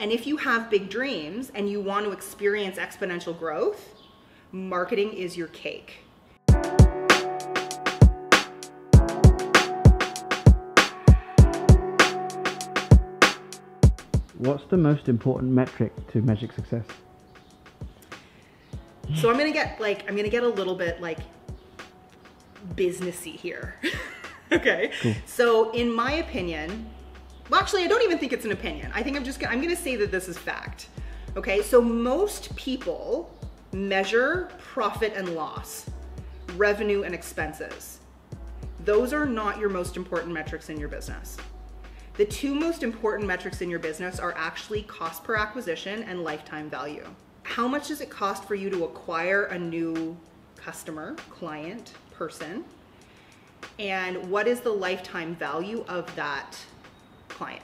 And if you have big dreams and you want to experience exponential growth, marketing is your cake. What's the most important metric to measuring success? So I'm gonna get like I'm gonna get a little bit like businessy here. okay. Cool. So in my opinion, well actually I don't even think it's an opinion. I think I'm just gonna, I'm gonna say that this is fact. Okay. So most people measure profit and loss, revenue and expenses. Those are not your most important metrics in your business. The two most important metrics in your business are actually cost per acquisition and lifetime value. How much does it cost for you to acquire a new customer, client, person? And what is the lifetime value of that client?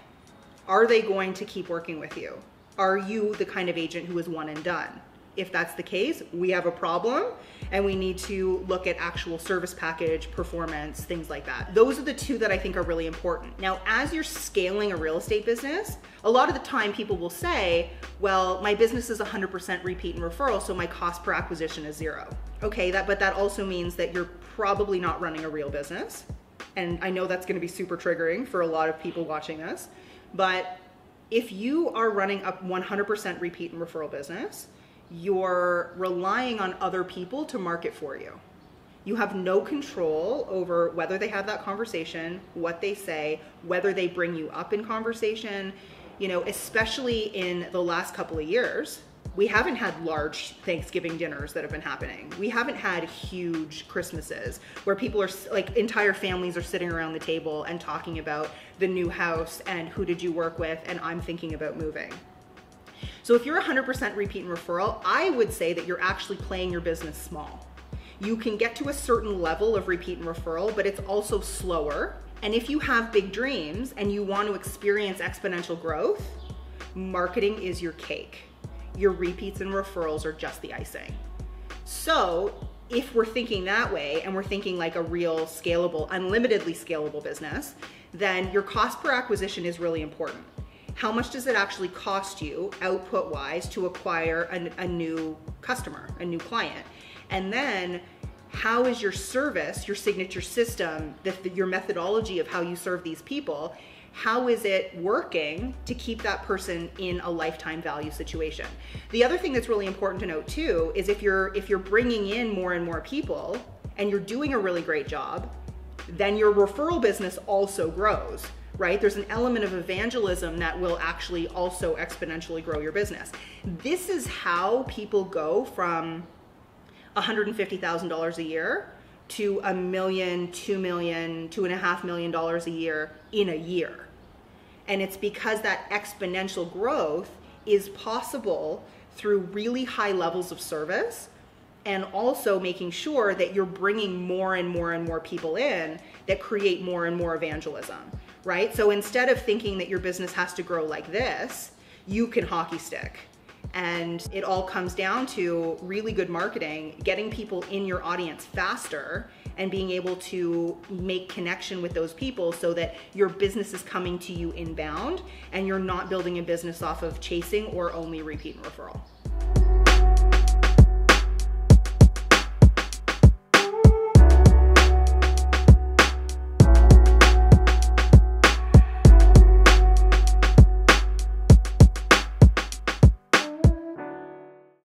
Are they going to keep working with you? Are you the kind of agent who is one and done? If that's the case, we have a problem and we need to look at actual service package, performance, things like that. Those are the two that I think are really important. Now, as you're scaling a real estate business, a lot of the time people will say, well, my business is 100% repeat and referral, so my cost per acquisition is zero. Okay, that but that also means that you're probably not running a real business. And I know that's going to be super triggering for a lot of people watching this, but if you are running a 100% repeat and referral business, you're relying on other people to market for you. You have no control over whether they have that conversation, what they say, whether they bring you up in conversation. You know, especially in the last couple of years, we haven't had large Thanksgiving dinners that have been happening. We haven't had huge Christmases where people are like entire families are sitting around the table and talking about the new house and who did you work with and I'm thinking about moving. So if you're 100% repeat and referral, I would say that you're actually playing your business small. You can get to a certain level of repeat and referral, but it's also slower. And if you have big dreams and you want to experience exponential growth, marketing is your cake. Your repeats and referrals are just the icing. So if we're thinking that way and we're thinking like a real scalable, unlimitedly scalable business, then your cost per acquisition is really important how much does it actually cost you output wise to acquire a, a new customer, a new client? And then how is your service, your signature system, the, the, your methodology of how you serve these people, how is it working to keep that person in a lifetime value situation? The other thing that's really important to note too is if you're if you're bringing in more and more people and you're doing a really great job, then your referral business also grows right? There's an element of evangelism that will actually also exponentially grow your business. This is how people go from $150,000 a year to a million, two million, two and a half million dollars a year in a year. And it's because that exponential growth is possible through really high levels of service and also making sure that you're bringing more and more and more people in that create more and more evangelism right? So instead of thinking that your business has to grow like this, you can hockey stick. And it all comes down to really good marketing, getting people in your audience faster and being able to make connection with those people so that your business is coming to you inbound and you're not building a business off of chasing or only repeat and referral.